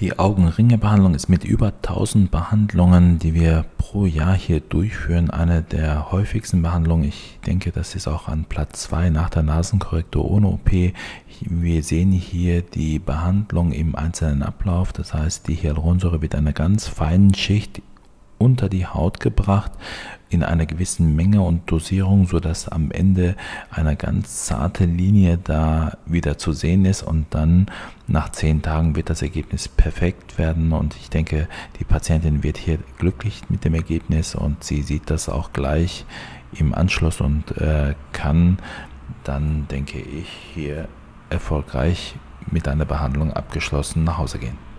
Die Augenringebehandlung ist mit über 1000 Behandlungen, die wir pro Jahr hier durchführen, eine der häufigsten Behandlungen. Ich denke, das ist auch an Platz 2 nach der Nasenkorrektur ohne OP. Wir sehen hier die Behandlung im einzelnen Ablauf. Das heißt, die Hyaluronsäure wird einer ganz feinen Schicht unter die Haut gebracht in einer gewissen Menge und Dosierung, so dass am Ende eine ganz zarte Linie da wieder zu sehen ist und dann nach zehn Tagen wird das Ergebnis perfekt werden und ich denke, die Patientin wird hier glücklich mit dem Ergebnis und sie sieht das auch gleich im Anschluss und äh, kann dann, denke ich, hier erfolgreich mit einer Behandlung abgeschlossen nach Hause gehen.